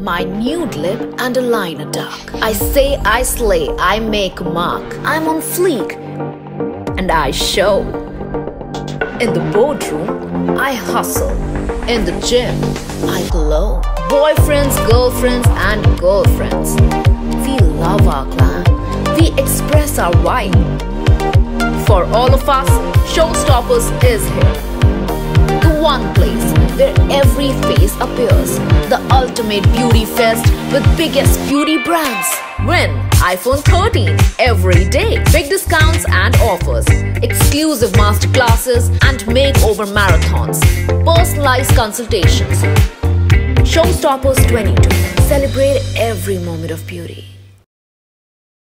My nude lip and a liner dark. I say I slay, I make mark. I'm on fleek, and I show. In the boardroom, I hustle. In the gym, I glow. Boyfriends, girlfriends, and girlfriends. We love our clan. We express our vibe. For all of us, Showstoppers is here. One place where every face appears. The ultimate beauty fest with biggest beauty brands. Win iPhone 13 every day. Big discounts and offers. Exclusive masterclasses and makeover marathons. Personalized consultations. Showstoppers 22. Celebrate every moment of beauty.